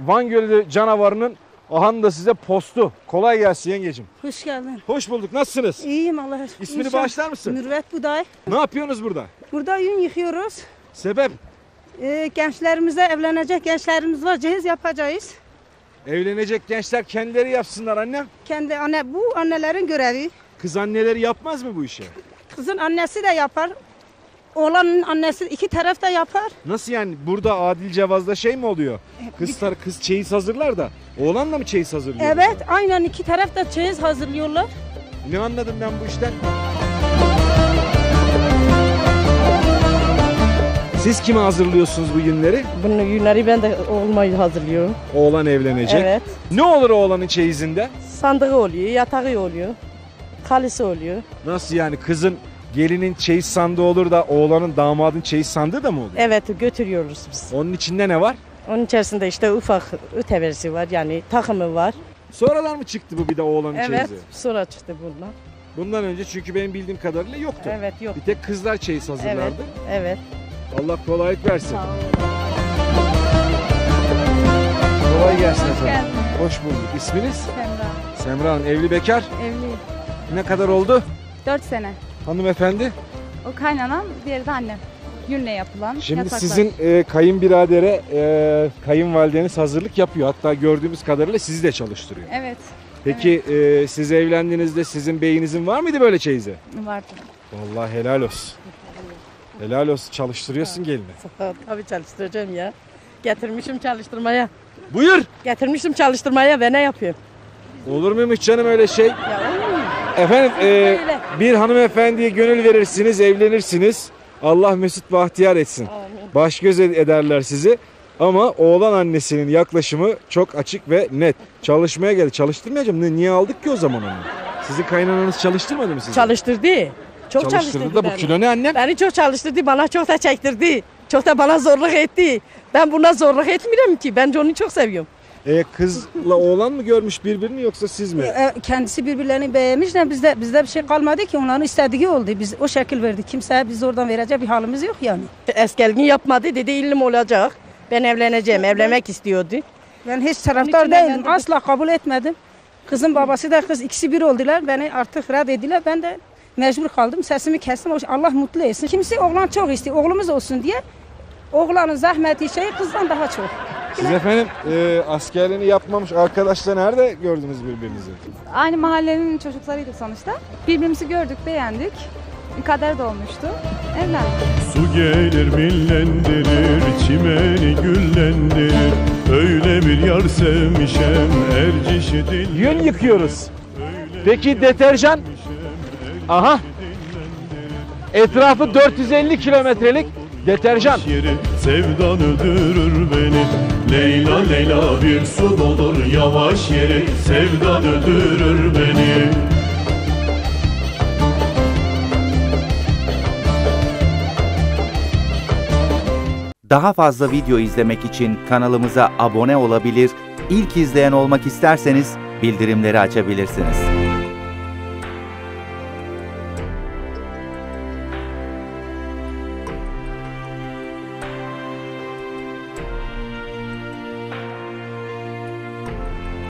Van Gölü canavarının ahan da size postu. Kolay gelsin yengecim. Hoş geldin. Hoş bulduk. Nasılsınız? İyiyim Allah aşkına. İsmini İnşallah. bağışlar mısın? Mürvet Buday. Ne yapıyorsunuz burada? Burada yün yıkıyoruz. Sebep? Ee, gençlerimize evlenecek gençlerimiz var. Cehiz yapacağız. Evlenecek gençler kendileri yapsınlar annem. Kendi anne bu annelerin görevi. Kız anneleri yapmaz mı bu işi? Kızın annesi de yapar. Oğlanın annesi iki taraf da yapar. Nasıl yani? Burada adil cevazda şey mi oluyor? Kız tar kız çeyiz hazırlar da oğlan da mı çeyiz hazırlıyor? Evet, aynen iki taraf da cehiz hazırlıyorlar. Ne anladım ben bu işten? Siz kime hazırlıyorsunuz bu günleri? Bunu günleri ben de olmayı hazırlıyorum. Oğlan evlenecek. Evet. Ne olur oğlanın çeyizinde? Sandığı oluyor, yatağı oluyor, kalisi oluyor. Nasıl yani kızın gelinin çeyiz sandığı olur da oğlanın damadın çeyiz sandığı da mı oluyor? Evet götürüyoruz biz. Onun içinde ne var? Onun içerisinde işte ufak öteverisi var yani takımı var. Sonradan mı çıktı bu bir de oğlanın Evet çeyizi? sonra çıktı bunlar. Bundan önce çünkü benim bildiğim kadarıyla yoktu. Evet yok. Bir tek kızlar çeyiz hazırlardı. Evet, evet. Allah kolaylık versin. Kolay gelsin efendim. Hoş bulduk. İsminiz? Semra. Semra Hanım. Evli bekar. Evliyim. Ne kadar oldu? 4 sene. Hanımefendi. O kaynanam, diğeri de annem. Yünle yapılan Şimdi yataklar. sizin e, kayınbiradere e, kayınvalideniz hazırlık yapıyor. Hatta gördüğümüz kadarıyla sizi de çalıştırıyor. Evet, Peki e, siz evlendiğinizde sizin beyinizin var mıydı böyle çeyizi? vardı. Vallahi helal olsun. Helal olsun çalıştırıyorsun gelini. Tabii çalıştıracağım ya. Getirmişim çalıştırmaya. Buyur. Getirmişim çalıştırmaya ve ne yapıyorum? Olur muymuş canım öyle şey? Ya? Efendim e, Öyle. Bir hanımefendiye gönül verirsiniz, evlenirsiniz. Allah mesut bahtiyar etsin. Amin. Baş göz ederler sizi. Ama oğlan annesinin yaklaşımı çok açık ve net. Çalışmaya geldi. Çalıştırmayacağım. Niye aldık ki o zaman onu? Sizin kaynananız çalıştırmadı mı sizi? Çalıştırdı. Çok Çalıştırdı çalıştırdı da bu kilo ne annem? Beni çok çalıştırdı, bana çok da çektirdi. Çok da bana zorluk etti. Ben buna zorluk etmiyorum ki. Bence onu çok seviyorum. E, kızla oğlan mı görmüş birbirini yoksa siz mi? Ee, kendisi birbirlerini beğenmişler. Bizde bizde bir şey kalmadı ki onların istediği oldu. Biz o şekil verdik. Kimseye biz oradan verecek bir halimiz yok yani. Eskelgin yapmadı dedi ilim olacak. Ben evleneceğim, evlenmek istiyordu. Ben hiç taraftar değilim. Asla kabul etmedim. Kızın babası da kız ikisi bir oldular. Beni artık reddediler. Ben de mecbur kaldım. Sesimi kestim. Allah mutlu etsin. Kimisi oğlan çok istiyor. Oğlumuz olsun diye. Oğlanın zahmeti şeyi kızdan daha çok. Siz efendim e, askerliğini yapmamış arkadaşlar nerede gördünüz birbirinizi? Aynı mahallenin çocuklarıydık sonuçta. Birbirimizi gördük, beğendik. Kader de olmuştu. Evlendik. Su gelir millendirir, çimeni güllendirir Öyle bir yar sevmişem, ercişi dil Yün yıkıyoruz. Peki deterjan? Aha. Etrafı 450 kilometrelik deterjan. yeri Sevdan öldürür beni. Leyla Leyla bir su doldur yavaş yeri Sevdan öldürür beni. Daha fazla video izlemek için kanalımıza abone olabilir, ilk izleyen olmak isterseniz bildirimleri açabilirsiniz.